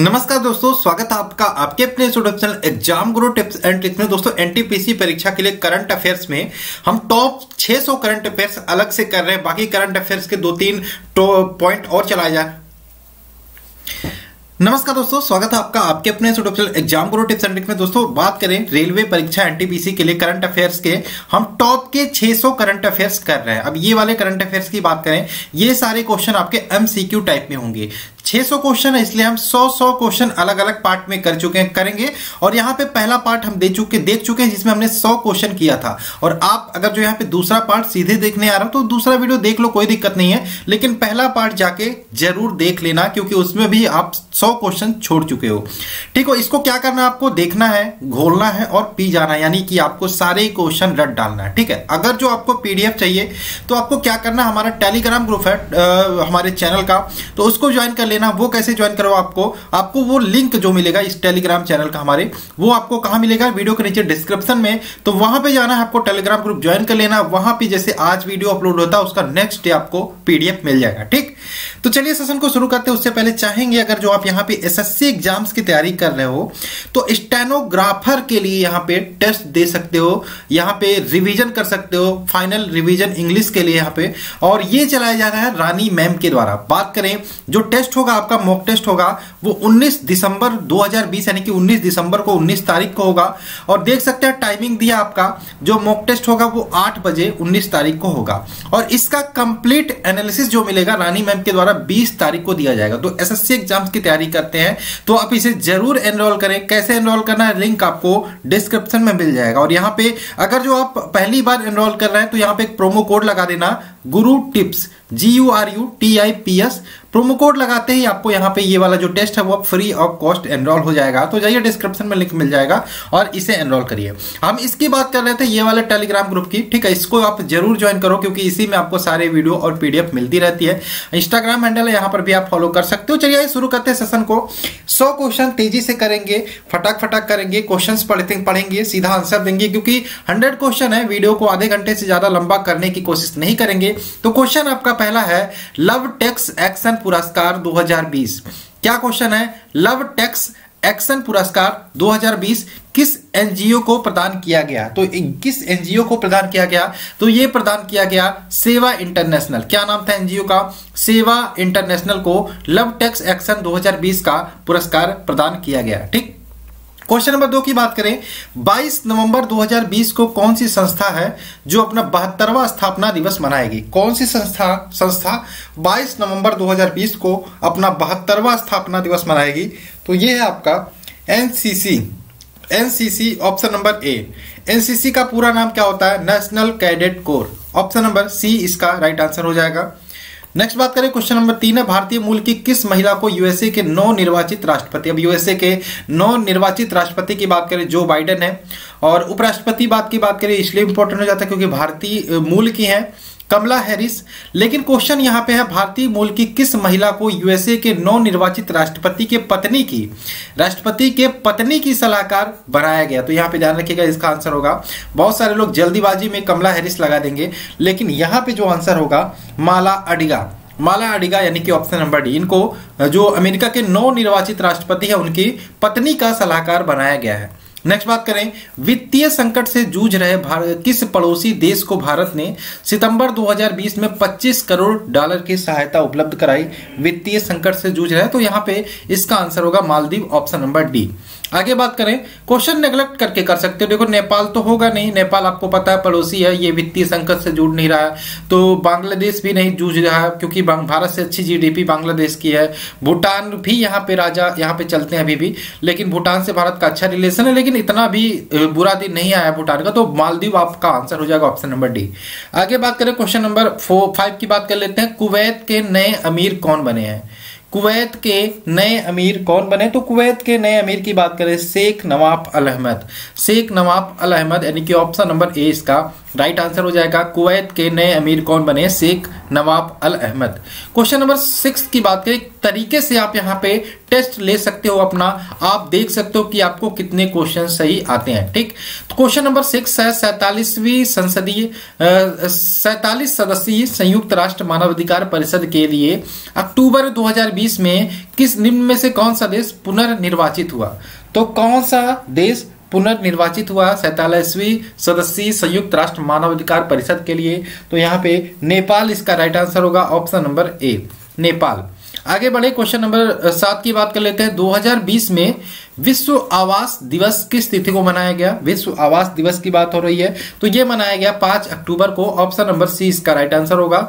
नमस्कार दोस्तों, स्वागत है आपका, आपके अपने channel exam Guru tips and tricks में। दोस्तों एनटीपीसी परीक्षा के लिए करंट अफेयर्स में हम टॉप 600 करंट अफेयर्स अलग से कर रहे हैं। बाकी करंट अफेयर्स के दो तीन पॉइंट और चलाए जाए। नमस्कार दोस्तों, स्वागत है आपका, आपके अपने exam Guru tips and tricks में। दोस्तों, बात करें रेलवे परीक्षा एनटीपीसी के लिए करंट अफेयर्स के। हम टॉप के 600 करंट अफेयर्स कर रहे हैं। अब ये वाले करंट अफेयर्स की बात करें, ये सारे क्वेश्चन आपके एमसीक्यू टाइप में होंगे। 600 क्वेश्चन है, इसलिए हम 100 100 क्वेश्चन अलग अलग पार्ट में कर चुके हैं, करेंगे। और यहाँ पे पहला पार्ट हम दे चुके, देख चुके हैं, जिसमें हमने 100 क्वेश्चन किया था। और आप अगर जो यहाँ पे दूसरा पार्ट सीधे देखने आ रहा हो तो दूसरा वीडियो देख लो, कोई दिक्कत नहीं है। लेकिन पहला पार्ट जाके ज़रूर देख लेना, क्योंकि उसमें भी आप सौ क्वेश्चन छोड़ चुके हो। ठीक हो, इसको क्या करना है आपको? देखना है, घोलना है और पी जाना यानी कि आपको सारे क्वेश्चन रट डालना है। ठीक है, अगर जो आपको पीडीएफ चाहिए तो आपको क्या करना हमारा टेलीग्राम ग्रुप है हमारे चैनल का तो उसको ज्वाइन कर लेना, वो कैसे ज्वाइन करो आपको आपको वो लिंक जो मिलेगा इस टेलीग्राम चैनल का हमारे, वो आपको कहाँ मिलेगा? वीडियो के नीचे डिस्क्रिप्शन में। तो वहाँ पे जाना है आपको टेलीग्राम ग्रुप ज्वाइन कर लेना। वहाँ पे जैसे आज वीडियो अपलोड होता है, उसका नेक्स्ट डे आपको पीडीएफ मिल जाएगा, ठीक? तो चलिए सेशन को शुरू करते हैं। उससे पहले चाहेंगे अगर जो आप यहाँ पे एसएससी एग्ज़ाम्स की तैयारी कर रहे हो तो स्टेनोग्राफर के लिए यहाँ पे टेस्ट दे सकते हो, यहाँ पे रिवीजन कर सकते हो फाइनल रिवीजन इंग्लिश के लिए यहाँ पे। और ये चलाया जा रहा है रानी मैम के द्वारा। बात करें, जो टेस्ट होगा, आपका मॉक टेस्ट होगा, वो 19 दिसंबर 2020 यानी कि 19 दिसंबर को 19 तारीख को होगा। और देख सकते हैं टाइमिंग दिया आपका, जो मॉक टेस्ट होगा वो 8 बजे 19 तारीख को होगा। और इसका कंप्लीट एनालिसिस जो मिलेगा, रानी मैम के द्वारा 20 तारीख को दिया जाएगा। तो एसएससी एग्ज़ाम्स की तैयारी करते हैं तो आप इसे ज़रूर एनरोल करें। कैसे एनरोल करना है लिंक आपको डिस्क्रिप्शन में मिल जाएगा। और यहाँ पे, अगर जो आप पहली बार एनरोल कर रहे हैं तो यहाँ पे एक प्रोमो कोड लगा देना, Guru tips G U R U T I P S promo code लगाते ही आपको यहाँ पे ये वाला जो टेस्ट है वो फ्री ऑफ़ कॉस्ट एनरोल हो जाएगा। तो जाइए डिस्क्रिप्शन में लिंक मिल जाएगा और इसे एनरोल करिए। हम इसकी बात कर रहे थे ये वाले टेलीग्राम ग्रुप की। ठीक है, इसको आप ज़रूर ज्वाइन करो क्योंकि इसी में आपको सारे वीडियो और पीडीएफ मिलती रहती है। इंस्टाग्राम हैंडल है, यहाँ पर भी आप फॉलो कर सकते हो। चलिए शुरू करते हैं सेशन को। सौ क्वेश्चन तेज़ी से करेंगे फटाक फटाक करेंगे क्वेश्चन पढ़ते पढ़ेंगे, सीधा आंसर देंगे क्योंकि हंड्रेड क्वेश्चन है, वीडियो को आधे घंटे से ज़्यादा लंबा करने की कोशिश नहीं करेंगे। तो क्वेश्चन आपका पहला है लव टेक्स एक्शन पुरस्कार 2020 क्या क्वेश्चन है? लव टेक्स एक्शन पुरस्कार 2020 किस एनजीओ को प्रदान किया गया? तो किस एनजीओ को प्रदान किया गया? तो यह प्रदान किया गया सेवा इंटरनेशनल। क्या नाम था एनजीओ का? सेवा इंटरनेशनल को लव टेक्स एक्शन 2020 का पुरस्कार प्रदान किया गया। ठीक? क्वेश्चन नंबर दो की बात करें 22 नवंबर 2020 को कौन सी संस्था है जो अपना बहत्तरवा स्थापना दिवस मनाएगी? कौन सी संस्था संस्था 22 नवंबर 2020 को अपना बहत्तरवा स्थापना दिवस मनाएगी? तो ये है आपका NCC NCC option number A NCC का पूरा नाम क्या होता है? National cadet corps option number C इसका राइट आंसर हो जाएगा। नेक्स्ट बात करें क्वेश्चन नंबर तीन है, भारतीय मूल की किस महिला को यूएसए के नौ निर्वाचित राष्ट्रपति, अब यूएसए के नौ निर्वाचित राष्ट्रपति की बात करें जो बाइडेन है। और उपराष्ट्रपति बात की बात करें, इसलिए इंपॉर्टेंट हो जाता है क्योंकि भारतीय मूल की है। कमला हैरिस। लेकिन क्वेश्चन यहाँ पे है, भारतीय मूल की किस महिला को यूएसए के नौ निर्वाचित राष्ट्रपति के पत्नी की, राष्ट्रपति के पत्नी की सलाहकार बनाया गया? तो यहाँ पे ध्यान रखिएगा, इसका आंसर होगा, बहुत सारे लोग जल्दीबाजी में कमला हैरिस लगा देंगे, लेकिन यहाँ पे जो आंसर होगा, माला अडिगा। माला अडिगा यानी कि ऑप्शन नंबर डी, इनको जो अमेरिका के नौ निर्वाचित राष्ट्रपति है, उनकी पत्नी का सलाहकार बनाया गया है। नेक्स्ट बात करें, वित्तीय संकट से जूझ रहे किस पड़ोसी देश को भारत ने सितंबर 2020 में 25 करोड़ डॉलर की सहायता उपलब्ध कराई? वित्तीय संकट से जूझ रहे तो यहाँ पे इसका आंसर होगा मालदीव, ऑप्शन नंबर डी। आगे बात करें, क्वेश्चन नेग्लेक्ट करके कर सकते हो। देखो, नेपाल तो होगा नहीं। नेपाल आपको पता है, पड़ोसी है, ये वित्तीय संकट से जुड़ नहीं रहा है। तो बांग्लादेश भी नहीं जूझ रहा है, क्योंकि भारत से अच्छी जीडीपी बांग्लादेश की है। भूटान भी यहाँ पे राजा, यहाँ पे चलते हैं अभी भी। लेकिन भूटान से भारत का अच्छा रिलेशन है, लेकिन इतना भी बुरा दिन नहीं आया भूटान का। तो मालदीव आपका आंसर हो जाएगा ऑप्शन नंबर डी आगे बात करें क्वेश्चन नंबर फोर फाइव की बात कर लेते हैं। कुवैत के नए अमीर कौन बने हैं? कुवैत के नए अमीर कौन बने? तो कुवैत के नए अमीर की बात करें, शेख नवाब अल अहमद। शेख नवाब अल अहमद, यानी कि ऑप्शन नंबर ए इसका राइट आंसर हो जाएगा, कुवैत के नए अमीर कौन बने? Sheikh Nawaf al Ahmad. Question number six की बात करें तरीके से आप यहाँ पे टेस्ट ले सकते हो अपना। आप देख सकते हो कि आपको कितने क्वेश्चन सही आते हैं, ठीक? क्वेश्चन नंबर सिक्स है, सैतालीसवीं संसदीय सैतालीस सदस्यीय संयुक्त राष्ट्र मानवाधिकार परिषद के लिए अक्टूबर 2020 में किस निम्न में से कौन सा देश पुनर्निर्वाचित हुआ? तो कौन सा देश पुनर्निर्वाचित हुआ सैतालीसवीं सदस्यीय संयुक्त राष्ट्र मानवाधिकार परिषद के लिए। तो यहाँ पे नेपाल इसका राइट आंसर होगा ऑप्शन नंबर ए नेपाल। आगे बढ़े क्वेश्चन नंबर सात की बात कर लेते हैं। 2020 में विश्व आवास दिवस किस तिथि को मनाया गया? विश्व आवास दिवस की बात हो रही है। तो ये मनाया गया पाँच अक्टूबर को। ऑप्शन नंबर सी इसका राइट आंसर होगा।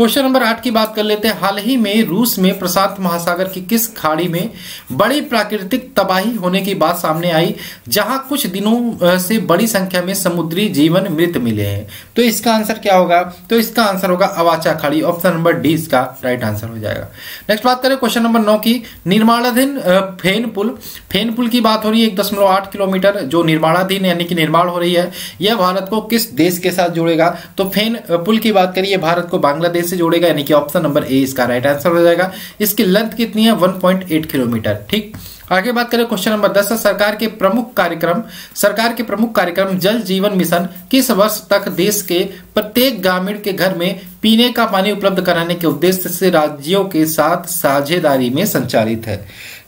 क्वेश्चन नंबर आठ की बात कर लेते हैं। हाल ही में रूस में प्रशांत महासागर की किस खाड़ी में बड़ी प्राकृतिक तबाही होने की बात सामने आई, जहाँ कुछ दिनों से बड़ी संख्या में समुद्री जीवन मृत मिले हैं? तो इसका आंसर क्या होगा? तो इसका आंसर होगा अवाचा खाड़ी, ऑप्शन नंबर डी इसका राइट आंसर हो जाएगा। नेक्स्ट बात करें क्वेश्चन नंबर नौ की। निर्माणाधीन फेन पुल फेन पुल की बात हो रही है एक किलोमीटर, जो निर्माणाधीन यानी कि निर्माण हो रही है। यह भारत को किस देश के साथ जोड़ेगा? तो फेन पुल की बात करिए। भारत को बांग्लादेश से जोड़ेगा, यानी कि ऑप्शन नंबर ए इसका राइट आंसर हो जाएगा। इसकी लेंथ कितनी है? 1.8 किलोमीटर ठीक? आगे बात करें क्वेश्चन नंबर दस। सरकार के प्रमुख कार्यक्रम, सरकार के प्रमुख कार्यक्रम जल जीवन मिशन किस वर्ष तक देश के प्रत्येक ग्रामीण के घर में पीने का पानी उपलब्ध कराने के उद्देश्य से राज्यों के साथ साझेदारी में संचालित है?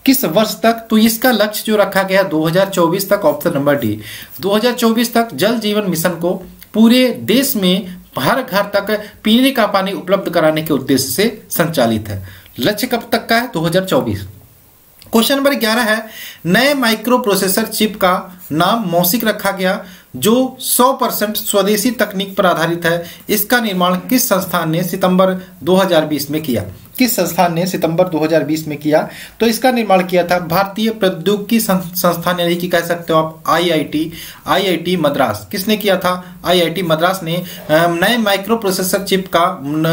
किस वर्ष तक? तो इसका लक्ष्य जो रखा गया 2024 तक ऑप्शन नंबर डी 2024 तक जल जीवन मिशन को पूरे देश में हर घर तक पीने का पानी उपलब्ध कराने के उद्देश्य से संचालित है। लक्ष्य कब तक का है? 2024 क्वेश्चन नंबर 11 है, नए माइक्रो प्रोसेसर चिप का नाम मौसिक रखा गया। जो 100 परसेंट स्वदेशी तकनीक पर आधारित है, इसका निर्माण किस संस्थान ने सितंबर 2020 में किया? किस संस्थान ने सितंबर 2020 में किया? तो इसका निर्माण किया था भारतीय प्रौद्योगिकी संस्थान यानी कि कह सकते हो आप आईआईटी आईआईटी मद्रास। किसने किया था? आईआईटी मद्रास ने नए माइक्रो प्रोसेसर चिप का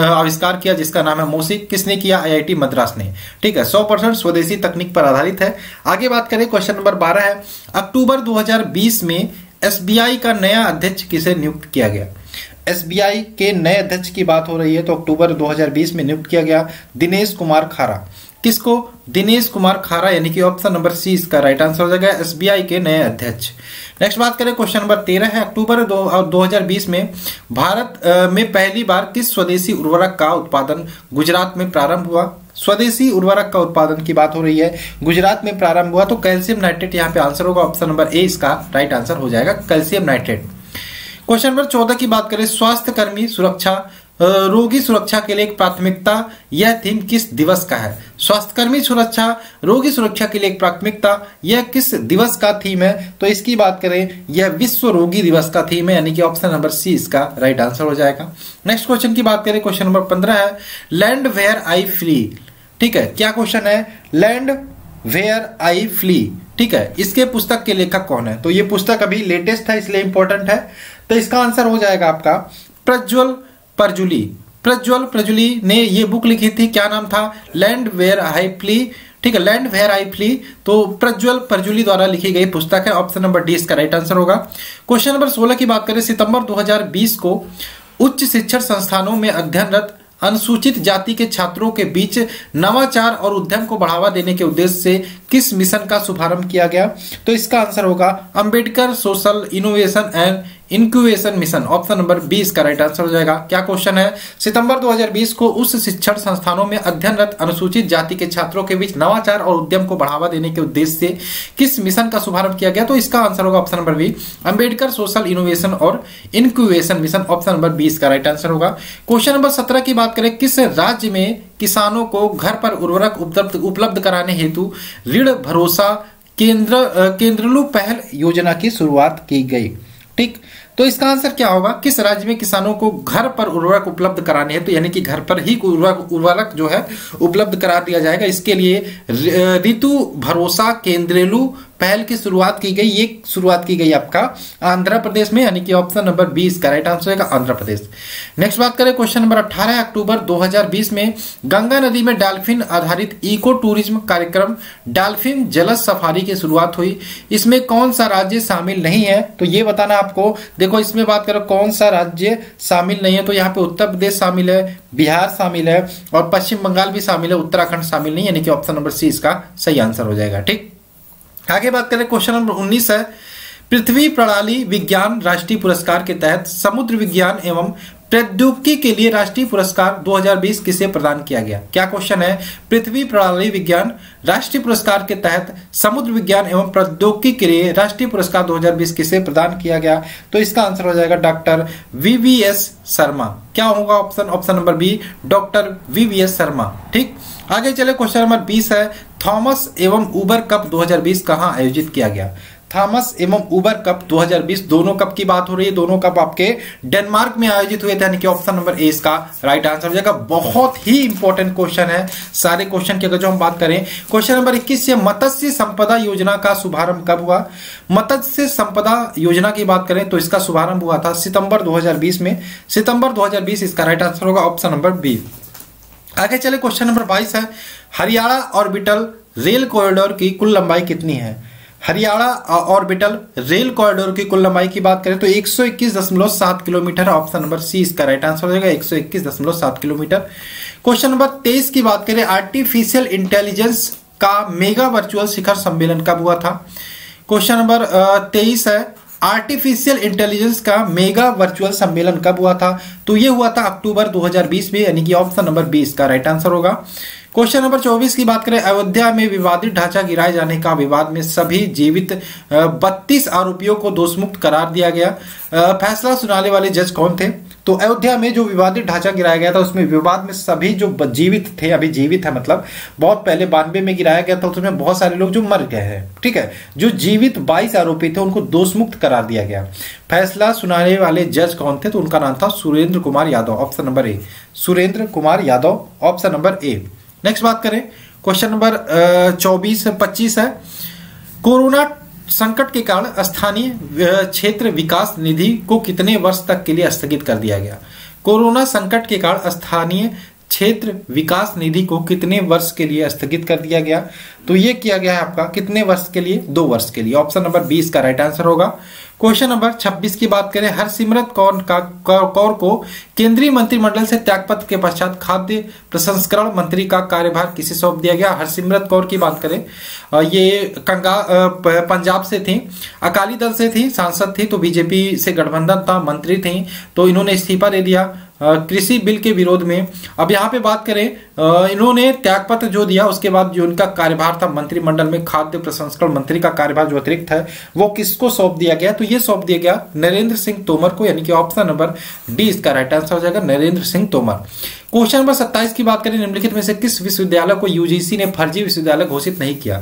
आविष्कार किया, जिसका नाम है मोसिक। किसने किया? आईआईटी मद्रास ने। ठीक है, सौ परसेंट स्वदेशी तकनीक पर आधारित है। आगे बात करें, क्वेश्चन नंबर बारह है। अक्टूबर दो हज़ार बीस में एसबीआई का नया अध्यक्ष किसे नियुक्त किया गया? एसबीआई के नए अध्यक्ष की बात हो रही है तो अक्टूबर 2020 में नियुक्त किया गया दिनेश कुमार खारा। किसको? दिनेश कुमार खारा यानी कि ऑप्शन नंबर सी इसका राइट आंसर हो जाएगा एसबीआई के नए अध्यक्ष। नेक्स्ट बात करें क्वेश्चन नंबर तेरह है। अक्टूबर दो, 2020 में भारत में पहली बार किस स्वदेशी उर्वरक का उत्पादन गुजरात में प्रारंभ हुआ? स्वदेशी उर्वरक का उत्पादन की बात हो रही है। गुजरात में प्रारंभ हुआ तो कैल्शियम नाइट्रेट यहाँ पे आंसर होगा। ऑप्शन नंबर ए इसका राइट आंसर हो जाएगा कैल्शियम नाइट्रेट। क्वेश्चन नंबर चौदह की बात करें स्वास्थ्य कर्मी सुरक्षा रोगी सुरक्षा के लिए एक प्राथमिकता, यह थीम किस दिवस का है? स्वास्थ्यकर्मी सुरक्षा, रोगी सुरक्षा के लिए एक प्राथमिकता, यह किस दिवस का थीम है? तो इसकी बात करें, यह विश्व रोगी दिवस का थीम है, यानी कि ऑप्शन नंबर सी इसका राइट आंसर हो जाएगा। नेक्स्ट क्वेश्चन की बात करें क्वेश्चन नंबर पंद्रह है लैंड वेयर आई फ्ली ठीक है, क्या क्वेश्चन है? लैंड वेयर आई फ्ली ठीक है, इसके पुस्तक के लेखक कौन है? तो ये पुस्तक अभी लेटेस्ट है, इसलिए इंपॉर्टेंट है। तो इसका आंसर हो जाएगा आपका, प्रज्वल प्रजुली प्रज्वल प्रजुली ने ये बुक लिखी थी, क्या नाम था? लैंड वेयर आई फ्ली ठीक है लैंड वेयर आई फ्ली तो प्रज्वल प्रजुली द्वारा लिखी गई पुस्तक है ऑप्शन नंबर डी इसका राइट आंसर होगा। क्वेश्चन नंबर 16 की बात करें, सितंबर 2020 को उच्च शिक्षण संस्थानों में अध्ययनरत अनुसूचित जाति के छात्रों के बीच नवाचार और उद्यम को बढ़ावा देने के उद्देश्य से किस मिशन का शुभारंभ किया गया? तो इसका आंसर होगा, Ambedkar social innovation and incubation mission option number B इसका राइट आंसर हो जाएगा। क्या क्वेश्चन है? सितंबर 2020 को उस शिक्षण संस्थानों में अध्ययनरत अनुसूचित जाति के छात्रों के बीच नवाचार और उद्यम को बढ़ावा देने के उद्देश्य से किस मिशन का शुभारंभ किया गया? तो इसका आंसर होगा option number B Ambedkar social innovation और incubation mission option number B इसका राइट आंसर होगा। क्वेश्चन नंबर सत्रह की बात करें, किस राज्य में किसानों को घर पर उर्वरक उपलब्ध कराने हेतु ऋण भरोसा केंद्र केंद्रलू पहल योजना की शुरुआत की गई? ठीक। तो इसका आंसर क्या होगा? किस राज्य में किसानों को घर पर उर्वरक उपलब्ध कराने हैं? तो यानी कि घर पर ही उर्वरक उर्वरक जो है, उपलब्ध करा दिया जाएगा। इसके लिए ऋतु भरोसा केंद्रेलू पहल की शुरुआत की गई, ये शुरुआत की गई आपका आंध्र प्रदेश में, यानी कि ऑप्शन नंबर बीस का राइट आंसर होगा आंध्र प्रदेश। नेक्स्ट बात करें क्वेश्चन नंबर 18 अक्टूबर 2020 में गंगा नदी में डॉल्फिन आधारित इको टूरिज़्म कार्यक्रम, डॉल्फिन जलस सफारी की शुरुआत हुई। इसमें कौन सा राज्य शामिल नहीं है? तो ये बताना आपको। देखो, इसमें बात करो, कौन सा राज्य शामिल नहीं है? तो यहाँ पे उत्तर प्रदेश शामिल है, बिहार शामिल है और पश्चिम बंगाल भी शामिल है, उत्तराखंड शामिल नहीं यानी कि ऑप्शन नंबर सी इसका सही आंसर हो जाएगा, ठीक? आगे बात करें, क्वेश्चन नंबर उन्नीस है। पृथ्वी प्रणाली विज्ञान राष्ट्रीय पुरस्कार के तहत समुद्र विज्ञान एवं प्रौद्योगिकी के लिए राष्ट्रीय पुरस्कार 2020 किसे प्रदान किया गया? क्या क्वेश्चन है? पृथ्वी प्रणाली विज्ञान राष्ट्रीय पुरस्कार के तहत समुद्र विज्ञान एवं प्रौद्योगिकी के लिए राष्ट्रीय पुरस्कार 2020 किसे प्रदान किया गया? तो इसका आंसर हो जाएगा डॉक्टर वीवीएस शर्मा। क्या होगा option? Option number B, doctor V V S Sharma. ठीक? आगे चले क्वेश्चन नंबर बीस है। थॉमस एवं उबर कप 2020 कहाँ आयोजित किया गया? थॉमस एवं उबर कप 2020 दोनों कप की बात हो रही है। दोनों कप आपके डेनमार्क में आयोजित हुए थे, यानी कि ऑप्शन नंबर ए इसका राइट आंसर हो जाएगा। बहुत ही इंपॉर्टेंट क्वेश्चन है। सारे क्वेश्चन की अगर जो हम बात करें क्वेश्चन नंबर 21 से मत्स्य संपदा योजना का शुभारंभ कब हुआ? मत्स्य संपदा योजना की बात करें तो इसका शुभारंभ हुआ था सितंबर 2020 में। सितंबर 2020 इसका राइट आंसर होगा ऑप्शन नंबर बी आगे चले क्वेश्चन नंबर 22 है। हरियाणा ऑर्बिटल रेल कॉरिडोर की कुल लंबाई कितनी है? हरियाणा ऑर्बिटल रेल कॉरिडोर की कुल लंबाई की बात करें तो 121.7 किलोमीटर ऑप्शन नंबर सी इसका राइट आंसर हो जाएगा 121.7 किलोमीटर। क्वेश्चन नंबर 23 की बात करें आर्टिफिशियल इंटेलिजेंस का मेगा वर्चुअल शिखर सम्मेलन कब हुआ था? क्वेश्चन नंबर तेईस है आर्टिफिशियल इंटेलिजेंस का मेगा वर्चुअल सम्मेलन कब हुआ था? तो ये हुआ था अक्टूबर 2020 में, यानी कि ऑप्शन नंबर बी इसका राइट आंसर होगा। क्वेश्चन नंबर 24 की बात करें, अयोध्या में विवादित ढांचा गिराए जाने का विवाद में सभी जीवित 32 आरोपियों को दोषमुक्त करार दिया गया। फैसला सुनाने वाले जज कौन थे? तो अयोध्या में जो विवादित ढांचा गिराया गया था, उसमें विवाद में सभी जो जीवित थे, अभी जीवित है मतलब बहुत पहले बानवे में गिराया गया था, उसमें बहुत सारे लोग जो मर गए हैं, ठीक है? जो जीवित 22 आरोपी थे, उनको दोषमुक्त करार दिया गया। फैसला सुनाने वाले जज कौन थे? तो उनका नाम था Surendra Kumar Yadav, option number A. Surendra Kumar Yadav, option number A. Next बात करें। क्वेश्चन नंबर चौबीस, पच्चीस है। कोरोना संकट के कारण स्थानीय क्षेत्र विकास निधि को कितने वर्ष तक के लिए स्थगित कर दिया गया? कोरोना संकट के कारण स्थानीय क्षेत्र विकास निधि को कितने वर्ष के लिए स्थगित कर दिया गया? तो ये किया गया है आपका, कितने वर्ष के लिए? दो वर्ष के लिए। ऑप्शन नंबर बीस का राइट आंसर होगा। क्वेश्चन नंबर 26 की बात करें, हरसिमरत कौर का कौर को केंद्रीय मंत्रिमंडल से त्यागपत्र के पश्चात खाद्य प्रसंस्करण मंत्री का कार्यभार किसे सौंप दिया गया? हरसिमरत कौर की बात करें। ये कंगा पंजाब से थी, अकाली दल से थी, सांसद थी तो बीजेपी से गठबंधन था, मंत्री थी तो इन्होंने इस्तीफा दे दिया। कृषि बिल के विरोध में। अब यहाँ पे बात करें इन्होंने त्यागपत्र जो दिया, उसके बाद जो उनका कार्यभार था, मंत्रिमंडल में खाद्य प्रसंस्करण मंत्री का कार्यभार जो अतिरिक्त है, वो किसको सौंप दिया गया? तो ये सौंप दिया गया नरेंद्र सिंह तोमर को, यानी कि ऑप्शन नंबर डी, इसका राइट आंसर हो जाएगा नरेंद्र सिंह तोमर। क्वेश्चन नंबर सत्ताईस की बात करें, निम्नलिखित में से किस विश्वविद्यालय को यूजीसी ने फर्जी विश्वविद्यालय घोषित नहीं किया?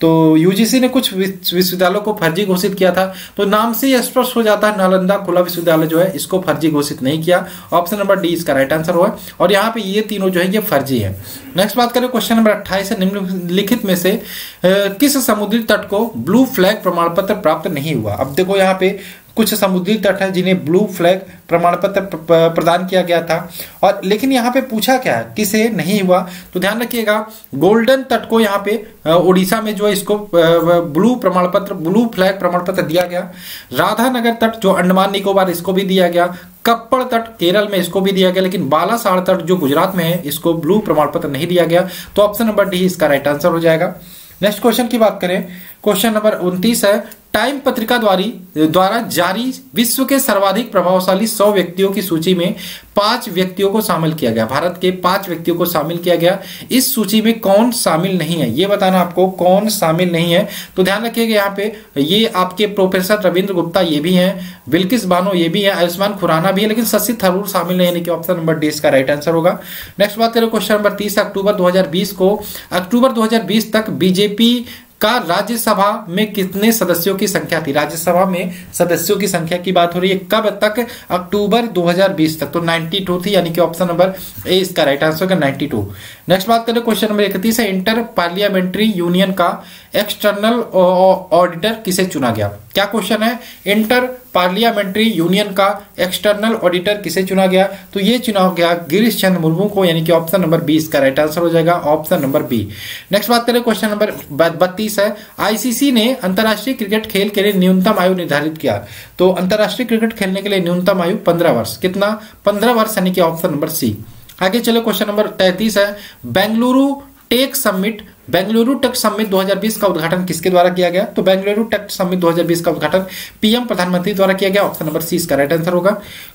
तो यूजीसी ने कुछ विश्वविद्यालयों को फर्जी घोषित किया था तो नाम से ही स्पष्ट हो जाता है, नालंदा खुला विश्वविद्यालय जो है, इसको फर्जी घोषित नहीं किया। ऑप्शन नंबर डी इसका राइट आंसर हुआ और यहाँ पे ये तीनों जो है, ये फर्जी है। नेक्स्ट बात करें क्वेश्चन नंबर अट्ठाईस निम्नलिखित में से किस समुद्री तट को ब्लू फ्लैग प्रमाण पत्र प्राप्त नहीं हुआ? अब देखो यहाँ पे कुछ समुद्री तट है जिन्हें ब्लू फ्लैग प्रमाण पत्र प्रदान किया गया था। और लेकिन यहाँ पे पूछा क्या है? किसे नहीं हुआ? तो ध्यान रखिएगा गोल्डन तट को यहाँ पे उड़ीसा में जो है इसको ब्लू प्रमाण पत्र ब्लू फ्लैग प्रमाण पत्र दिया गया। राधानगर तट, जो अंडमान निकोबार, इसको भी दिया गया। कप्पड़ तट, केरल में इसको भी दिया गया। लेकिन बालासाड़ तट, जो गुजरात में है, इसको ब्लू प्रमाण पत्र नहीं दिया गया। तो ऑप्शन नंबर डी इसका राइट आंसर हो जाएगा। नेक्स्ट क्वेश्चन की बात करें। क्वेश्चन नंबर उनतीस है टाइम पत्रिका द्वारी, द्वारा जारी विश्व के सर्वाधिक प्रभावशाली सौ व्यक्तियों की सूची में पाँच व्यक्तियों को शामिल किया गया। भारत के पाँच व्यक्तियों को शामिल किया गया। इस सूची में कौन शामिल नहीं है? ये बताना आपको कौन शामिल नहीं है। तो ध्यान रखिएगा यहाँ पे, ये आपके प्रोफेसर रविंद्र गुप्ता ये भी हैं बिल्किस बानो ये भी है, आयुष्मान खुराना भी है, लेकिन शशि थरूर शामिल नहीं यानी कि ऑप्शन नंबर डी इसका राइट आंसर होगा। नेक्स्ट बात करें क्वेश्चन नंबर तीस अक्टूबर दो को। अक्टूबर दो हज़ार बीस तक बीजेपी का राज्यसभा में कितने सदस्यों की संख्या थी? राज्यसभा में सदस्यों की संख्या की बात हो रही है कब तक? अक्टूबर 2020 तक। तो 92 थी, यानी कि ऑप्शन नंबर ए इसका राइट आंसर का 92 नेक्स्ट बात करें क्वेश्चन नंबर इकतीस है इंटर पार्लियामेंट्री यूनियन का एक्सटर्नल ऑडिटर किसे चुना गया? क्या क्वेश्चन है? इंटर पार्लियामेंट्री यूनियन का एक्सटर्नल ऑडिटर किसे चुना गया? तो ये चुनाव गया गिरीश चंद्र मुर्मू को, यानी कि ऑप्शन नंबर बीस का राइट आंसर हो जाएगा, ऑप्शन नंबर बी। नेक्स्ट बात करें क्वेश्चन नंबर बत्तीस है। आईसीसी ने अंतर्राष्ट्रीय क्रिकेट खेल के लिए न्यूनतम आयु निर्धारित किया। तो अंतर्राष्ट्रीय क्रिकेट खेलने के लिए न्यूनतम आयु पंद्रह वर्ष। कितना? पंद्रह वर्ष, यानी कि ऑप्शन नंबर सी। आगे चलो क्वेश्चन नंबर तैतीस है। Bengaluru tech summit Bengaluru tech summit 2020 का उद्घाटन किसके द्वारा किया गया? तो बेंगलुरु टेक समिट 2020 का उद्घाटन पीएम प्रधानमंत्री द्वारा किया गया। ऑप्शन नंबर सी इसका राइट आंसर होगा।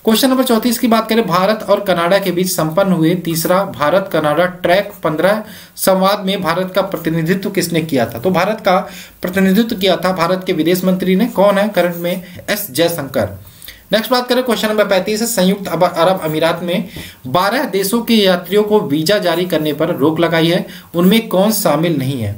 क्वेश्चन नंबर चौतीस की बात करें। भारत और कनाडा के बीच संपन्न हुए तीसरा भारत कनाडा ट्रैक पंद्रह संवाद में भारत का प्रतिनिधित्व किसने किया था? तो भारत का प्रतिनिधित्व किया था भारत के विदेश मंत्री ने। कौन है? करंट में एस जयशंकर। नेक्स्ट बात करें क्वेश्चन नंबर पैंतीस संयुक्त अरब अमीरात में 12 देशों के यात्रियों को वीज़ा जारी करने पर रोक लगाई है। उनमें कौन शामिल नहीं है?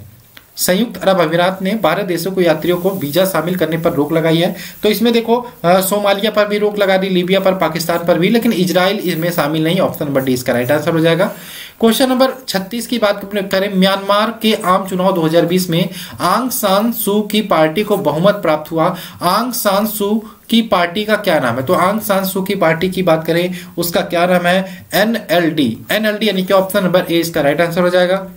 संयुक्त अरब अमीरात ने बारह देशों को यात्रियों को वीज़ा शामिल करने पर रोक लगाई है। तो इसमें देखो सोमालिया पर भी रोक लगा दी, लीबिया पर, पाकिस्तान पर भी, लेकिन इजराइल इसमें शामिल नहीं, ऑप्शन नंबर डी इसका राइट आंसर हो जाएगा। क्वेश्चन नंबर 36 की बात करें, म्यांमार के आम चुनाव 2020 में आंग सान सू की पार्टी को बहुमत प्राप्त हुआ। आंग सान सू की पार्टी का क्या नाम है? तो आंग सान सू की पार्टी की बात करें, उसका क्या नाम है? एनएलडी एनएलडी यानी कि ऑप्शन नंबर ए इसका राइट आंसर हो जाएगा।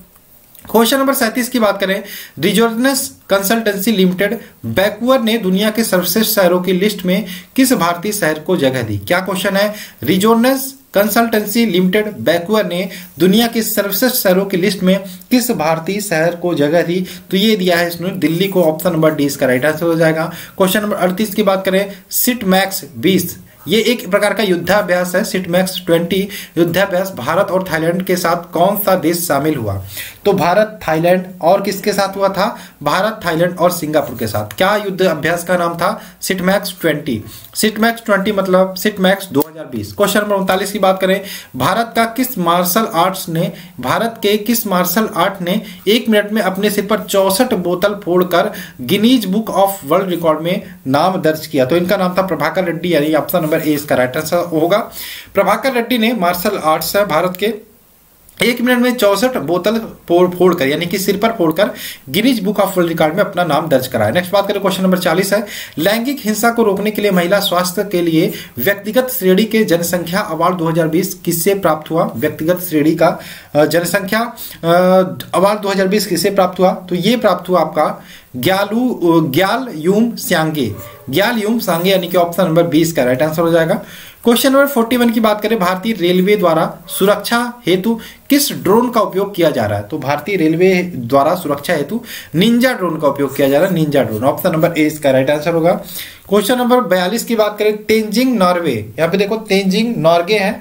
क्वेश्चन नंबर सैंतीस की बात करें रिजोर्नस कंसल्टेंसी लिमिटेड बैकवर ने दुनिया के सर्वश्रेष्ठ शहरों की लिस्ट में किस भारतीय शहर को जगह दी? क्या क्वेश्चन है? रिजोर्नस कंसल्टेंसी लिमिटेड बैकवर ने दुनिया के सर्वश्रेष्ठ शहरों की लिस्ट में किस भारतीय शहर को जगह दी? तो ये दिया है इसने दिल्ली को ऑप्शन नंबर डी इसका राइट आंसर हो जाएगा। क्वेश्चन नंबर अड़तीस की बात करें सिट मैक्स बीस ये एक प्रकार का युद्धाभ्यास है। सिटमैक्स ट्वेंटी युद्धाभ्यास भारत और थाईलैंड के साथ कौन सा देश शामिल हुआ? तो भारत, थाईलैंड और किसके साथ हुआ था? भारत, थाईलैंड और सिंगापुर के साथ। क्या युद्ध अभ्यास का नाम था? सिटमैक्स ट्वेंटी सिटमैक्स ट्वेंटी मतलब सिटमैक्स 2020 क्वेश्चन नंबर उनतालीस की बात करें। भारत का किस मार्शल आर्ट्स ने, भारत के किस मार्शल आर्ट ने एक मिनट में अपने सिर पर चौसठ बोतल फोड़कर Guinness book of world record में नाम दर्ज किया? तो इनका नाम था प्रभाकर रेड्डी, यानी ऑप्शन नंबर ए इसका राइट आंसर होगा। प्रभाकर रेड्डी ने मार्शल आर्ट्स है भारत के एक मिनट में चौसठ बोतल फोड़ कर यानी कि सिर पर फोड़कर Guinness book of world record में अपना नाम दर्ज कराया। नेक्स्ट बात करें, क्वेश्चन नंबर चालीस है। लैंगिक हिंसा को रोकने के लिए महिला स्वास्थ्य के लिए व्यक्तिगत श्रेणी के जनसंख्या अवार्ड 2020 किससे प्राप्त हुआ? व्यक्तिगत श्रेणी का जनसंख्या अवार्ड 2020 किससे प्राप्त हुआ? तो ये प्राप्त हुआ आपका ग्यालू ग्याल यूम स्यांगे। ग्याल यूम सांगे यानी कि ऑप्शन नंबर बीस का। राइट आंसर हो जाएगा। क्वेश्चन नंबर फोर्टी वन की बात करें, भारतीय रेलवे द्वारा सुरक्षा हेतु किस ड्रोन का उपयोग किया जा रहा है? तो भारतीय रेलवे द्वारा सुरक्षा हेतु निंजा ड्रोन का उपयोग किया जा रहा है ninja drone option number A इसका राइट आंसर होगा। क्वेश्चन नंबर बयालीस की बात करें तेंजिंग नॉर्वे यहाँ पे देखो तेंजिंग नॉर्वे है।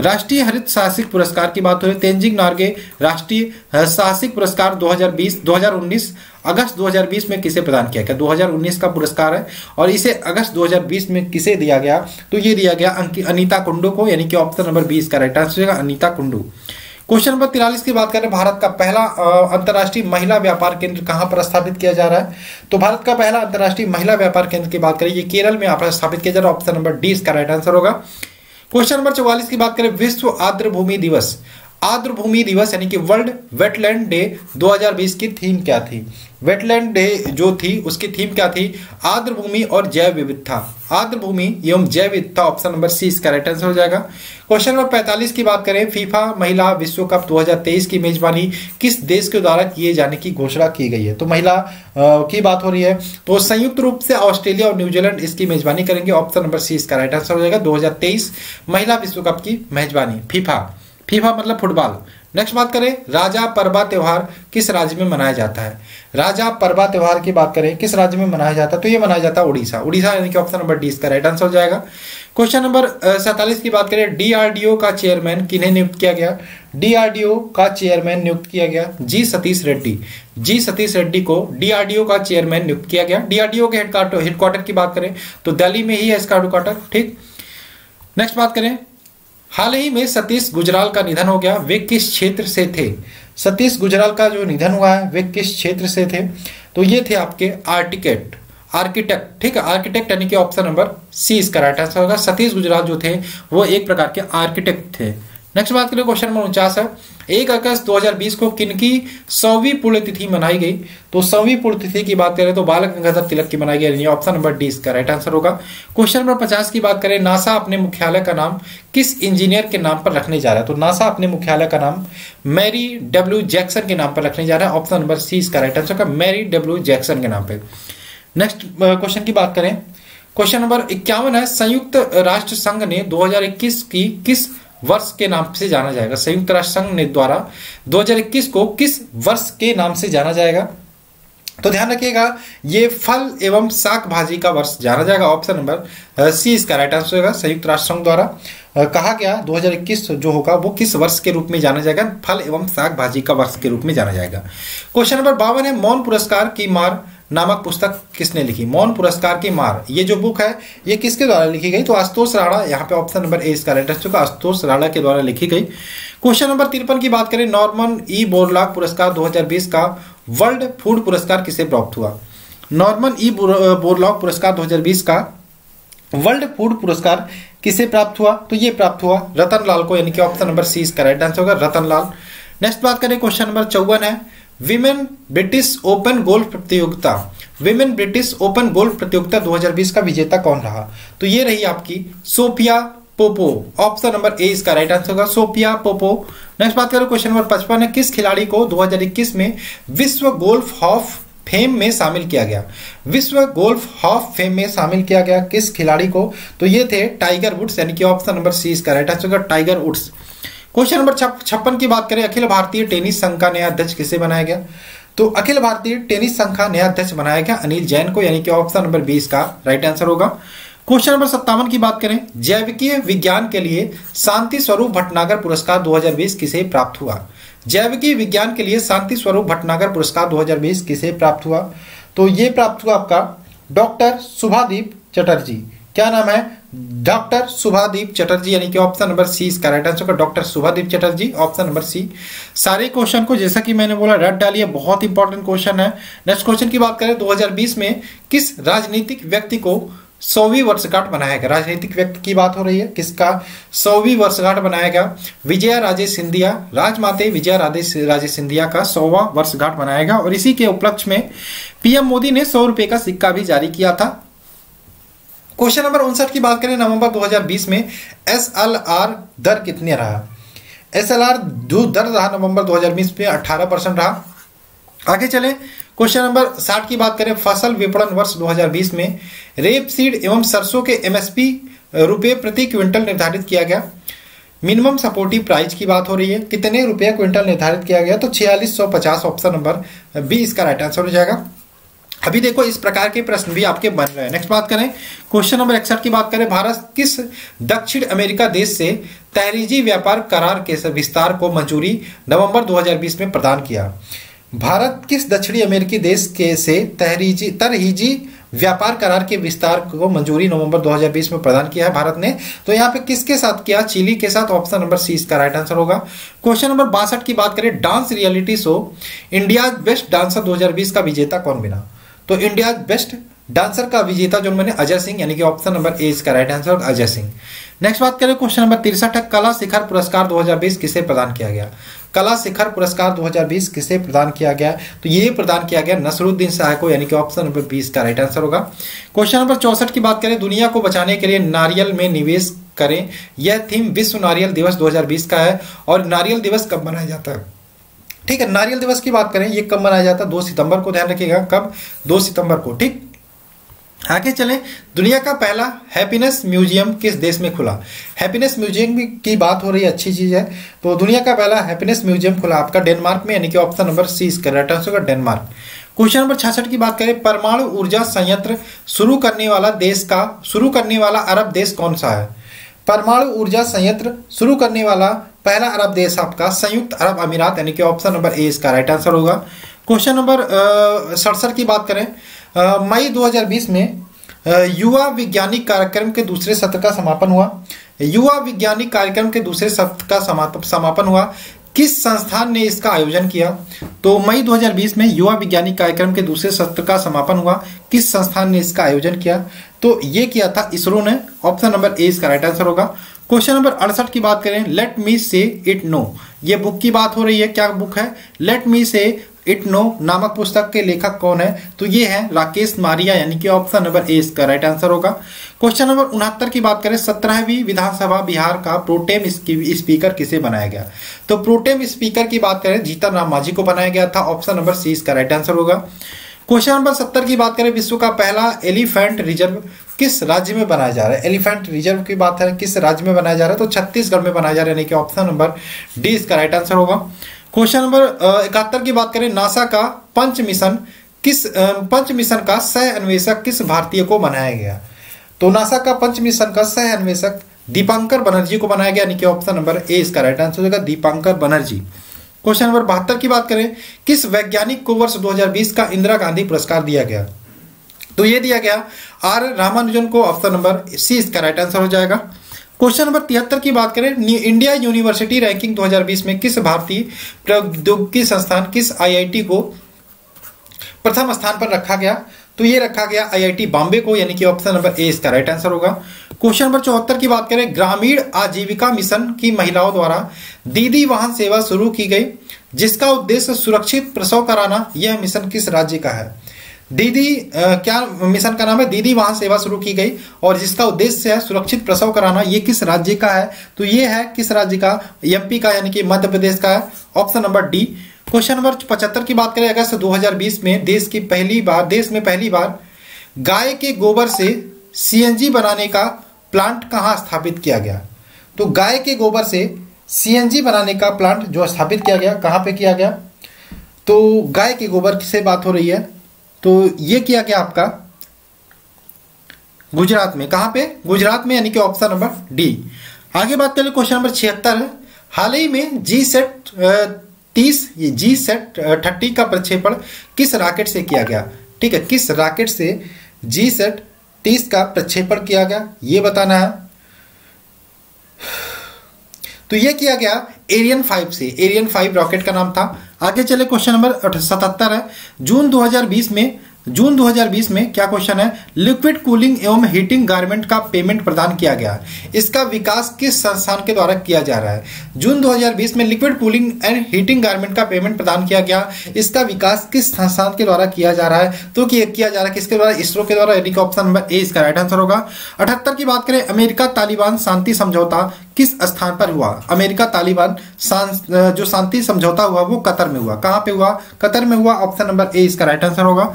राष्ट्रीय हरित साहसिक पुरस्कार की बात हो रही तेंजिंग नार्गे राष्ट्रीय साहसिक पुरस्कार 2020 2019 अगस्त 2020 में किसे प्रदान किया गया? 2019 का पुरस्कार है और इसे अगस्त 2020 में किसे दिया गया? तो ये दिया गया अनिता कुंडू को, यानी कि ऑप्शन नंबर 20 का right answer Anita Kundu. Question number तिरालीस की बात करें, भारत का पहला अंतर्राष्ट्रीय महिला व्यापार केंद्र कहाँ पर स्थापित किया जा रहा है? तो भारत का पहला अंतर्राष्ट्रीय महिला व्यापार केंद्र की बात करें, ये केरल में यहाँ पर स्थापित किया जा रहा है। ऑप्शन नंबर डी इसका राइट आंसर होगा। क्वेश्चन नंबर चौवालीस की बात करें विश्व आर्द्र भूमि दिवस। आर्द्र भूमि दिवस यानी कि वर्ल्ड वेटलैंड डे 2020 की थीम क्या थी? वेटलैंड डे जो थी, उसकी थीम क्या थी? आर्द्र भूमि और जैव विविधता। आर्द्र भूमि एवं जैव विविधता ऑप्शन नंबर सी, इसका राइट आंसर हो जाएगा। क्वेश्चन नंबर 45 की बात करें, फीफा महिला विश्व कप 2023 की मेजबानी किस देश के द्वारा किए जाने की घोषणा की गई है? तो महिला की बात हो रही है तो संयुक्त रूप से ऑस्ट्रेलिया और न्यूजीलैंड इसकी मेजबानी करेंगे। ऑप्शन नंबर सी इसका राइट आंसर हो जाएगा। दो हज़ार तेईस महिला विश्व कप की मेजबानी, फीफा। फीफा मतलब फुटबॉल। नेक्स्ट बात करें, राजा परबा त्योहार किस राज्य में मनाया जाता है? राजा परबा त्यौहार की बात करें, किस राज्य में मनाया जाता है? तो ये मनाया जाता है उड़ीसा। उड़ीसा यानी कि ऑप्शन नंबर डी इसका राइट आंसर हो जाएगा। क्वेश्चन नंबर सैतालीस की बात करें डीआरडीओ का चेयरमैन किन्हें नियुक्त किया गया? डीआरडीओ का चेयरमैन नियुक्त किया गया जी सतीश रेड्डी। जी सतीश रेड्डी को डीआरडीओ का चेयरमैन नियुक्त किया गया। डीआरडीओ के हेडक्वार्टर की बात करें तो दिल्ली में ही है इसका हेडक्वार्टर ठीक? नेक्स्ट बात करें हाल ही में सतीश गुजराल का निधन हो गया। वे किस क्षेत्र से थे? सतीश गुजराल का जो निधन हुआ है, वे किस क्षेत्र से थे? तो ये थे आपके आर्टिकेट आर्किटेक्ट, ठीक है? आर्किटेक्ट यानी कि ऑप्शन नंबर सी इसका राइट आंसर होगा। सतीश गुजराल जो थे, वो एक प्रकार के आर्किटेक्ट थे। नेक्स्ट बात करें क्वेश्चन नंबर उनचास है। एक अगस्त 2020 को किनकी सौवीं पुण्यतिथि मनाई गई? तो सौवीं पुण्यतिथि की बात करें तो बाल गंगाधर तिलक की मनाई गई ऑप्शन नंबर डी इसका राइट आंसर होगा। क्वेश्चन नंबर पचास की बात करें नासा अपने मुख्यालय का नाम किस इंजीनियर के नाम पर रखने जा रहा है? तो नासा अपने मुख्यालय का नाम मैरी डब्ल्यू जैक्सन के नाम पर रखने जा रहा है। ऑप्शन नंबर सी इसका राइट आंसर होगा मैरी डब्ल्यू जैक्सन के नाम पर नेक्स्ट क्वेश्चन की बात करें। क्वेश्चन नंबर इक्यावन है, संयुक्त राष्ट्र संघ ने 2021 की किस वर्ष के नाम से जाना जाएगा। संयुक्त राष्ट्र संघ ने द्वारा 2021 को किस वर्ष के नाम से जाना जाएगा? तो ध्यान रखिएगा, ये फल एवं शाक भाजी का वर्ष जाना जाएगा। ऑप्शन नंबर सी इसका राइट आंसर होगा। संयुक्त राष्ट्र संघ द्वारा कहा गया 2021 जो होगा, वो किस वर्ष के रूप में जाना जाएगा? फल एवं शाक भाजी का वर्ष के रूप में जाना जाएगा। क्वेश्चन नंबर बावन है, मौन पुरस्कार की मार नामक पुस्तक किसने लिखी? मौन पुरस्कार की मार। ये जो बुक है, ये किसके द्वारा लिखी गई? तो आस्तोष राणा यहाँ पे ऑप्शन नंबर ए इसका राइट आंसर आस्तोष राणा के द्वारा लिखी गई। क्वेश्चन नंबर तिरपन की बात करें, नॉर्मन ई बोरलाग पुरस्कार 2020 का वर्ल्ड फ़ूड पुरस्कार किसे प्राप्त हुआ? नॉर्मन ई बोरलॉग पुरस्कार 2020 का वर्ल्ड फ़ूड पुरस्कार किसे प्राप्त हुआ? तो ये प्राप्त हुआ रतन लाल को, यानी कि ऑप्शन नंबर सी इसका राइट आंसर होगा रतन लाल नेक्स्ट बात करें क्वेश्चन नंबर चौवन है। विमेन ब्रिटिश ओपन गोल्फ प्रतियोगिता। विमेन ब्रिटिश ओपन गोल्फ प्रतियोगिता 2020 का विजेता कौन रहा? तो ये रही आपकी Sophia Popov. Option number A इसका राइट आंसर होगा, सोफिया पोपो। नेक्स्ट बात करें क्वेश्चन नंबर पचपन है, किस खिलाड़ी को 2021 में विश्व गोल्फ हॉफ फेम में शामिल किया गया? विश्व गोल्फ हॉफ फेम में शामिल किया गया किस खिलाड़ी को? तो ये थे टाइगर वुड्स यानी कि ऑप्शन नंबर सी इसका राइट आंसर होगा टाइगर वुड्स क्वेश्चन नंबर छप्पन की बात करें, अखिल भारतीय टेनिस संघ का नया अध्यक्ष किसे बनाया गया? तो अखिल भारतीय टेनिस संघ का नया अध्यक्ष बनाया गया अनिल जैन को, यानी कि ऑप्शन नंबर बीस का राइट आंसर होगा। क्वेश्चन नंबर सत्तावन की बात करें, जैविकीय विज्ञान के लिए शांति स्वरूप भटनागर पुरस्कार 2020 किसे प्राप्त हुआ? जैविकीय विज्ञान के लिए शांति स्वरूप भटनागर पुरस्कार 2020 किसे प्राप्त हुआ? तो ये प्राप्त हुआ आपका डॉक्टर सुभादीप चटर्जी। क्या नाम है? डॉक्टर सुभादीप चटर्जी, यानी कि ऑप्शन नंबर सी इसका राइट आंसर का doctor Subhadeep Chatterjee, option number C. सारे क्वेश्चन को जैसा कि मैंने बोला, रट डालिए, बहुत इंपॉर्टेंट क्वेश्चन है। नेक्स्ट क्वेश्चन की बात करें 2020 में किस राजनीतिक व्यक्ति को सौवीं वर्षगांठ बनाया गया? राजनीतिक व्यक्ति की बात हो रही है, किसका? सौवीं वर्षगांठ बनाया गया। विजया राजे सिंधिया, राजमाते विजया राजे राजे सिंधिया का सौवा वर्षगांठ बनाया गया। और इसी के उपलक्ष्य में पीएम मोदी ने सौ रुपए का सिक्का भी जारी किया था। क्वेश्चन नंबर उनसठ की बात करें, नवंबर 2020 में एस एल आर दर कितने रहा? एस एल आर दर रहा नवंबर 2020 में 18 परसेंट रहा। आगे चले क्वेश्चन नंबर 60 की बात करें, फ़सल विपणन वर्ष 2020 में रेप सीड एवं सरसों के एमएसपी रुपए प्रति क्विंटल निर्धारित किया गया। मिनिमम सपोर्टिव प्राइस की बात हो रही है, कितने रुपए क्विंटल निर्धारित किया गया? तो छियालीस ऑप्शन नंबर बी इसका राइट आंसर हो जाएगा। अभी देखो, इस प्रकार के प्रश्न भी आपके बन रहे हैं। नेक्स्ट बात करें। क्वेश्चन नंबर इकसठ की बात करें। भारत किस दक्षिण अमेरिका देश से तहरीजी व्यापार करार के विस्तार को मंजूरी नवंबर 2020 में प्रदान किया? भारत किस दक्षिणी अमेरिकी देश के से तहरीजी, तरहीजी व्यापार करार के विस्तार को मंजूरी नवंबर 2020 में प्रदान किया है भारत ने? तो यहाँ पे किसके साथ किया? चिली के साथ। ऑप्शन नंबर सी इसका राइट आंसर होगा। क्वेश्चन नंबर बासठ की बात करें। Dance reality show, India best dancer 2020 का विजेता कौन बिना तो इंडिया बेस्ट डांसर का विजेता जो मैंने अजय सिंह, यानी कि ऑप्शन नंबर ए इसका right answer Ajay Singh. Next बात करें क्वेश्चन नंबर तिरसठ है, कला शिखर पुरस्कार 2020 किसे प्रदान किया गया? कला शिखर पुरस्कार 2020 किसे प्रदान किया गया? तो ये प्रदान किया गया नसरुद्दीन शाह को, यानी कि ऑप्शन नंबर बीस का राइट आंसर होगा। क्वेश्चन नंबर चौसठ की बात करें, दुनिया को बचाने के लिए नारियल में निवेश करें। यह थीम विश्व नारियल दिवस 2020 का है और नारियल दिवस कब मनाया जाता है? ठीक है, नारियल दिवस की बात करें, ये कब मनाया जाता है? दो सितंबर को, ध्यान रखिएगा, कब? दो सितंबर को, ठीक? आगे चलें, दुनिया का पहला हैप्पीनेस म्यूज़ियम किस देश में खुला? हैप्पीनेस म्यूज़ियम की बात हो रही है, अच्छी चीज़ है। तो दुनिया का पहला हैप्पीनेस म्यूज़ियम खुला आपका डेनमार्क में, यानी कि ऑप्शन नंबर सी इसका राइट आंसर होगा डेनमार्क। क्वेश्चन नंबर छाछठ की बात करें, परमाणु ऊर्जा संयंत्र शुरू करने वाला देश का, शुरू करने वाला अरब देश कौन सा है? परमाणु ऊर्जा संयंत्र शुरू करने वाला पहला अरब देश आपका संयुक्त अरब अमीरात, यानी कि ऑप्शन नंबर ए इसका राइट आंसर होगा। क्वेश्चन नंबर सड़सठ की बात करें मई 2020 में युवा वैज्ञानिक कार्यक्रम के दूसरे सत्र का समापन हुआ। युवा वैज्ञानिक कार्यक्रम के दूसरे सत्र का समापन हुआ। किस संस्थान ने इसका आयोजन किया? तो मई 2020 में युवा विज्ञानिक कार्यक्रम के दूसरे सत्र का समापन हुआ। किस संस्थान ने इसका आयोजन किया? तो ये किया था इसरो ने। ऑप्शन नंबर ए इसका राइट आंसर होगा। क्वेश्चन नंबर अड़सठ की बात करें। लेट मी से इट नो ये बुक की बात हो रही है। क्या बुक है? लेट मी से इट नो नामक पुस्तक के लेखक कौन है? तो ये है राकेश मारिया, यानी कि ऑप्शन नंबर ए इसका राइट आंसर होगा। क्वेश्चन नंबर उनहत्तर की बात करें, सत्रहवीं विधानसभा बिहार का प्रोटेम स्पीकर किसे बनाया गया? तो प्रोटेम स्पीकर की बात करें, जीतन राम मांझी को बनाया गया था। ऑप्शन नंबर सी इसका राइट आंसर होगा। क्वेश्चन नंबर सत्तर की बात करें, विश्व का पहला एलिफेंट रिज़र्व किस राज्य में बनाया जा रहा है? एलिफेंट रिज़र्व की बात है, किस राज्य में बनाया जा रहा है? तो छत्तीसगढ़ में बनाया जा रहा है, यानी कि ऑप्शन नंबर डी इसका राइट आंसर होगा। क्वेश्चन नंबर इकहत्तर की बात करें नासा का पंच मिशन किस पंच मिशन का सह अन्वेषक किस भारतीय को बनाया गया? तो नासा का पंच मिशन का सह अन्वेषक दीपांकर बनर्जी को बनाया गया, यानी कि ऑप्शन नंबर ए इसका राइट आंसर होगा दीपांकर बनर्जी। क्वेश्चन नंबर बहत्तर की बात करें, किस वैज्ञानिक को वर्ष 2020 का इंदिरा गांधी पुरस्कार दिया गया? तो ये दिया गया आर रामानुजन को ऑप्शन नंबर सी इसका राइट आंसर हो जाएगा। क्वेश्चन नंबर तिहत्तर की बात करें इंडिया यूनिवर्सिटी रैंकिंग 2020 में किस भारतीय प्रौद्योगिकी संस्थान, किस आईआईटी को प्रथम स्थान पर रखा गया? तो ये रखा गया आईआईटी बॉम्बे को, यानी कि ऑप्शन नंबर ए इसका राइट आंसर होगा। क्वेश्चन नंबर चौहत्तर की बात करें, ग्रामीण आजीविका मिशन की महिलाओं द्वारा दीदी वाहन सेवा शुरू की गई, जिसका उद्देश्य सुरक्षित प्रसव कराना, यह मिशन किस राज्य का है? दीदी क्या मिशन का नाम है? दीदी वाहन सेवा शुरू की गई और जिसका उद्देश्य है सुरक्षित प्रसव कराना, ये किस राज्य का है? तो ये है किस राज्य का? एमपी का, यानी कि मध्य प्रदेश का है। Option number D question number पचहत्तर की बात करें अगस्त 2020 में देश की पहली बार, देश में पहली बार गाय के गोबर से सीएनजी बनाने का प्लांट कहाँ स्थापित किया गया? तो गाय के गोबर से सीएनजी बनाने का प्लांट जो स्थापित किया गया, कहाँ पे किया गया? तो गाय के गोबर से बात हो रही है। तो ये किया गया आपका? गुजरात में। कहाँ पे? गुजरात में, यानी कि ऑप्शन नंबर डी आगे बात करें क्वेश्चन नंबर छिहत्तर है। हाल ही में जी सेट तीस जी सेट थर्टी का प्रक्षेपण किस रॉकेट से किया गया? ठीक है, किस रॉकेट से जी सेट तीस का प्रक्षेपण किया गया? ये बताना है। तो ये किया गया एरियन फाइव से। एरियन फाइव रॉकेट का नाम था। आगे चले क्वेश्चन नंबर सतहत्तर है। जून 2020 में जून 2020 में क्या क्वेश्चन है? लिक्विड कूलिंग एवं हीटिंग गारमेंट का पेमेंट प्रदान किया गया। इसका विकास किस संस्थान के द्वारा किया जा रहा है? जून 2020 में liquid cooling and heating garment का पेमेंट प्रदान किया गया। इसका विकास किस संस्थान के द्वारा किया जा रहा है? तो कि किया जा रहा है किसके द्वारा? इसरो के द्वारा। यानी कि ऑप्शन नंबर ए इसका राइट आंसर होगा। अठहत्तर की बात करें, अमेरिका तालिबान शांति समझौता किस स्थान पर हुआ? अमेरिका तालिबान जो शांति समझौता हुआ, वो कतर में हुआ। कहाँ पे हुआ? कतर में हुआ। ऑप्शन नंबर ए इसका राइट आंसर होगा।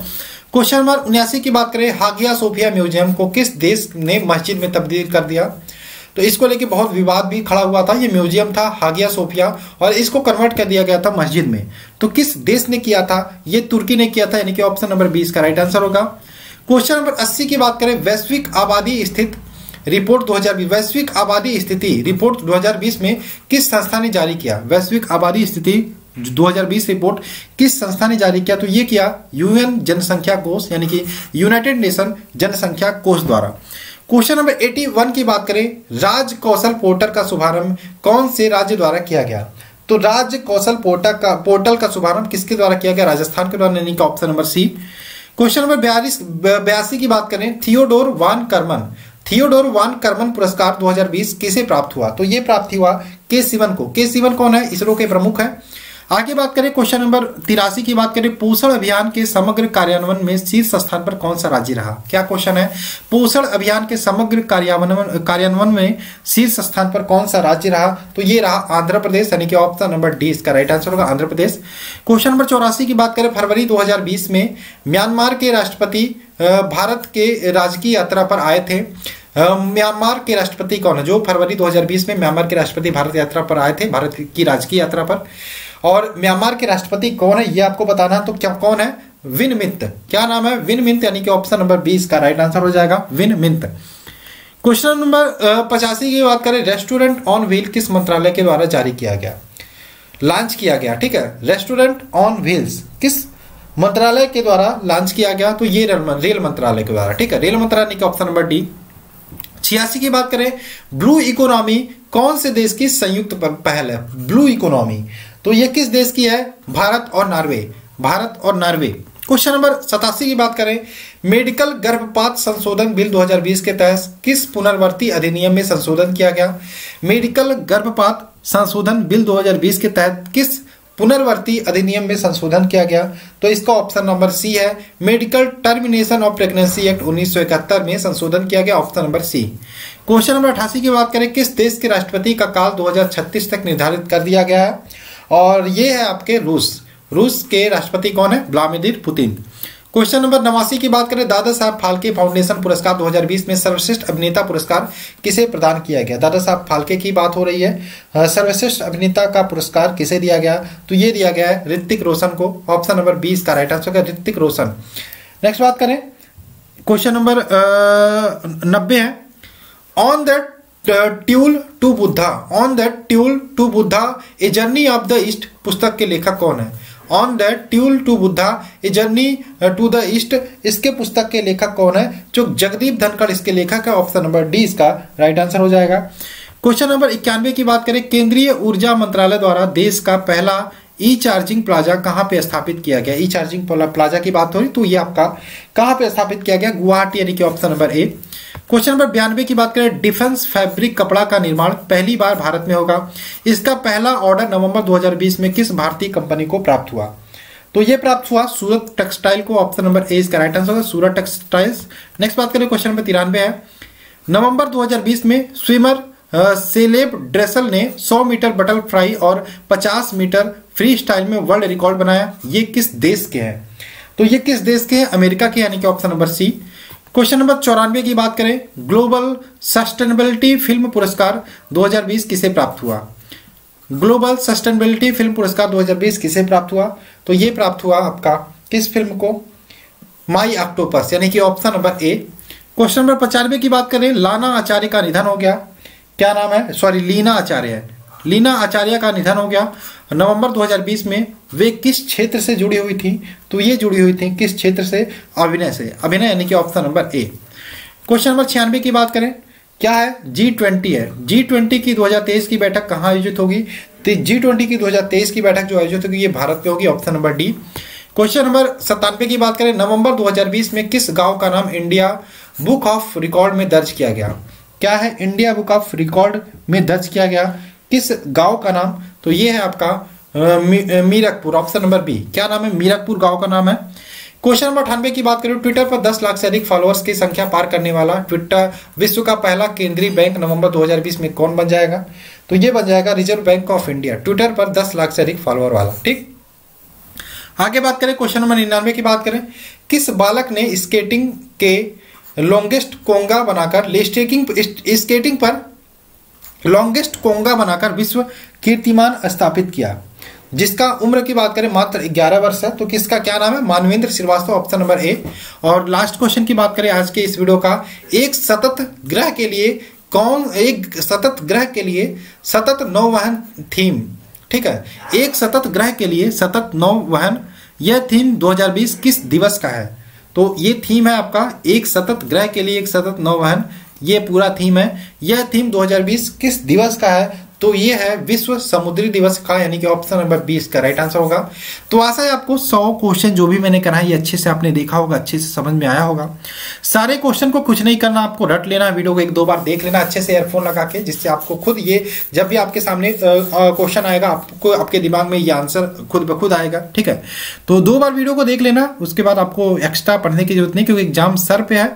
क्वेश्चन नंबर उन्यासी की बात करें, हागिया सोफिया म्यूज़ियम को किस देश ने मस्जिद में तब्दील कर दिया? तो इसको लेके बहुत विवाद भी खड़ा हुआ था, ये म्यूज़ियम था, हागिया सोफिया, और इसको कन्वर्ट कर दिया गया था मस्जिद में। तो किस देश ने किया था? ये तुर्की ने किया था, यानी कि ऑप्शन नंबर बीस का राइट आंसर होगा। क्वेश्चन नंबर अस्सी की बात करें, वैश्विक आबादी स्थित रिपोर्ट 2020 वैश्विक आबादी स्थिति रिपोर्ट 2020 में किस संस्था ने जारी किया? वैश्विक आबादी स्थिति 2020 रिपोर्ट किस संस्था ने जारी किया? तो ये किया यूएन जनसंख्या कोष, यानी कि यूनाइटेड नेशन जनसंख्या कोष द्वारा। क्वेश्चन नंबर 81 की बात करें, राज कौशल पोर्टल का शुभारंभ कौन से राज्य द्वारा किया गया? तो राज्य कौशल पोर्टल का पोर्टल का शुभारंभ किसके द्वारा किया गया? राजस्थान के द्वारा, यानी कि option number C. Question number बयालीस बयासी की बात करें, Theodore von Karman Theodore von Karman पुरस्कार 2020 किसे प्राप्त हुआ? तो ये प्राप्त हुआ के सिवन को। के सिवन कौन है? इसरो के प्रमुख है। आगे बात करें, क्वेश्चन नंबर तिरासी की बात करें, पोषण अभियान के समग्र कार्यान्वयन में शीर्ष स्थान पर कौन सा राज्य रहा? क्या क्वेश्चन है? पोषण अभियान के समग्र कार्यान्वयन कार्यान्वयन में शीर्ष स्थान पर कौन सा राज्य रहा? तो ये रहा आंध्र प्रदेश, यानी कि ऑप्शन नंबर डी इसका राइट आंसर होगा आंध्र प्रदेश। क्वेश्चन नंबर चौरासी की बात करें, फरवरी दो हज़ार बीस में म्यांमार के राष्ट्रपति भारत के राजकीय यात्रा पर आए थे। म्यांमार के राष्ट्रपति कौन है? जो फरवरी 2020 में म्यांमार के राष्ट्रपति भारत यात्रा पर आए थे, भारत की राजकीय यात्रा पर। और म्यांमार के राष्ट्रपति कौन है, ये आपको बताना तो क्या कौन है? विन मिंत क्या नाम है? विन मिंत यानी कि ऑप्शन नंबर बीस का राइट आंसर हो जाएगा विन मिंत क्वेश्चन नंबर पचासी की बात करें रेस्टोरेंट ऑन व्हील किस मंत्रालय के द्वारा जारी किया गया? लॉन्च किया गया, ठीक है? रेस्टोरेंट ऑन व्हील्स किस मंत्रालय के द्वारा लॉन्च किया गया? तो ये रेल मंत्रालय के द्वारा, ठीक है? रेल मंत्रालय का ऑप्शन नंबर डी छियासी की बात करें ब्लू इकोनॉमी कौन से देश की संयुक्त पहल है? ब्लू इकोनॉमी तो ये किस देश की है? भारत और नॉर्वे। भारत और नॉर्वे। क्वेश्चन नंबर सतासी की बात करें। मेडिकल गर्भपात संशोधन बिल 2020 के तहत किस पुनर्वर्ती अधिनियम में संशोधन किया गया? मेडिकल गर्भपात संशोधन बिल 2020 के तहत किस पुनर्वर्ती अधिनियम में संशोधन किया गया? तो इसका ऑप्शन नंबर सी है। Medical termination of pregnancy act उन्नीस सौ इकहत्तर में संशोधन किया गया option number C. Question number अठासी की बात करें। किस देश के राष्ट्रपति का काल 2036 तक निर्धारित कर दिया गया है? और ये है आपके रूस। रूस के राष्ट्रपति कौन है? Vladimir Putin. क्वेश्चन नंबर नवासी की बात करें, दादा साहब फाल्के फाउंडेशन पुरस्कार 2020 में सर्वश्रेष्ठ अभिनेता पुरस्कार किसे प्रदान किया गया? दादा साहब फाल्के की बात हो रही है। सर्वश्रेष्ठ अभिनेता का पुरस्कार किसे दिया गया? तो ये दिया गया है ऋतिक रोशन को। ऑप्शन नंबर बीस का right answer Hrithik Roshan. Next बात करें। क्वेश्चन नंबर नब्बे है। On that trail to Buddha on that trail to Buddha a journey of the east पुस्तक के लेखक कौन है? On that trail to Buddha a journey to the east इसके पुस्तक के लेखक कौन है? जो जगदीप धनखड़ इसके लेखक है ऑप्शन नंबर डी इसका राइट आंसर हो जाएगा। क्वेश्चन नंबर इक्यानवे की बात करें, केंद्रीय ऊर्जा मंत्रालय द्वारा देश का पहला ई चार्जिंग प्लाजा कहाँ पे स्थापित किया गया? ई चार्जिंग प्लाजा की बात हो रही तो ये आपका कहाँ पे स्थापित किया गया? गुवाहाटी, यानी कि option number A question number बयानवे की बात करें, डिफेंस फैब्रिक कपड़ा का निर्माण पहली बार भारत में होगा। इसका पहला ऑर्डर नवंबर 2020 में किस भारतीय कंपनी को प्राप्त हुआ? तो ये प्राप्त हुआ सूरत टेक्सटाइल को ऑप्शन नंबर ए इसका राइट आंसर होगा, सूरत टेक्सटाइल्स नेक्स्ट बात करें क्वेश्चन नंबर तिरानवे है। नवंबर 2020 में स्विमर सेलेब ड्रेसल ने 100 मीटर बटल फ्राई और 50 मीटर फ्री स्टाइल में वर्ल्ड रिकॉर्ड बनाया। ये किस देश के हैं? तो ये किस देश के हैं? अमेरिका के यानी कि option number C question number चौरानवे की बात करें। ग्लोबल सस्टेनेबिलिटी फ़िल्म पुरस्कार 2020 किसे प्राप्त हुआ? ग्लोबल सस्टेनेबिलिटी फ़िल्म पुरस्कार 2020 किसे प्राप्त हुआ? तो ये प्राप्त हुआ आपका किस फ़िल्म को? माई ऑक्टोपस यानी कि option number A question number पचानवे की बात करें। लाना आचार्य का निधन हो गया। क्या नाम है? सॉरी लीना आचार्य है। लीना आचार्य का निधन हो गया। नवंबर 2020 में वे किस क्षेत्र से जुड़ी हुई थी? तो ये जुड़ी हुई थी किस क्षेत्र से? अभिनय से। अभिनय यानी कि option number A. Question number छियानवे की बात करें। क्या है? जी ट्वेंटी है। जी ट्वेंटी की 2023 की बैठक कहाँ आयोजित होगी? तो जी ट्वेंटी की 2023 की बैठक जो आयोजित होगी, ये भारत में होगी, option number D. Question number सत्तानवे की बात करें। नवंबर 2020 में किस गाँव का नाम इंडिया बुक ऑफ़ रिकॉर्ड में दर्ज किया गया? क्या है? इंडिया बुक ऑफ़ रिकॉर्ड में दर्ज किया गया। किस गाँव का नाम? तो ये है आपका मीरकपुर, ऑप्शन नंबर बी। क्या नाम है? मीरकपुर गाँव का नाम है। क्वेश्चन नंबर अठानवे की बात करें, ट्विटर पर 10 लाख से अधिक फॉलोअर्स की संख्या पार करने वाला ट्विटर विश्व का पहला केंद्रीय बैंक नवंबर 2020 में कौन बन जाएगा? तो ये बन जाएगा Reserve Bank of India Twitter पर 10 लाख से अधिक फॉलोअर वाला, ठीक? आगे बात करें, क्वेश्चन नंबर निन्यानवे की बात करें। किस बालक ने स्केटिंग के लॉन्गेस्ट कोंगा बनाकर स्केटिंग पर लॉन्गेस्ट कोंगा बनाकर विश्व कीर्तिमान स्थापित किया। जिसका उम्र की बात करें, मात्र 11 वर्ष है तो किसका क्या नाम है? Manvendra Shrivastava option number A और लास्ट क्वेश्चन की बात करें आज के इस वीडियो का, एक सतत ग्रह के लिए कौन, एक सतत ग्रह के लिए सतत नौवहन थीम ठीक है? एक सतत ग्रह के लिए सतत नौवहन, यह थीम 2020 किस दिवस का है? तो ये थीम है आपका, एक सतत ग्रह के लिए एक सतत नौवहन ये पूरा थीम है। यह थीम 2020 किस दिवस का है? तो ये है विश्व समुद्री दिवस का, यानी कि ऑप्शन नंबर बीस का राइट आंसर होगा। तो आशा है आपको सौ क्वेश्चन जो भी मैंने करा है, ये अच्छे से आपने देखा होगा, अच्छे से समझ में आया होगा। सारे क्वेश्चन को कुछ नहीं करना, आपको रट लेना वीडियो को एक दो बार देख लेना, अच्छे से एयरफोन लगा के, जिससे आपको खुद ये, जब भी आपके सामने क्वेश्चन आएगा, आपको, आपके दिमाग में ये आंसर खुद ब खुद आएगा, ठीक है? तो दो बार वीडियो को देख लेना, उसके बाद आपको एक्स्ट्रा पढ़ने की ज़रूरत नहीं, क्योंकि एग्ज़ाम सर पे है।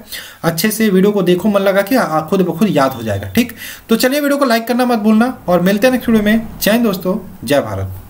अच्छे से वीडियो को देखो, मन लगा के खुद ब खुद याद हो जाएगा, ठीक? तो चलिए वीडियो को लाइक करना मत भूलना और मिलते हैं नेक्स्ट वीडियो में। जय दोस्तों जय भारत।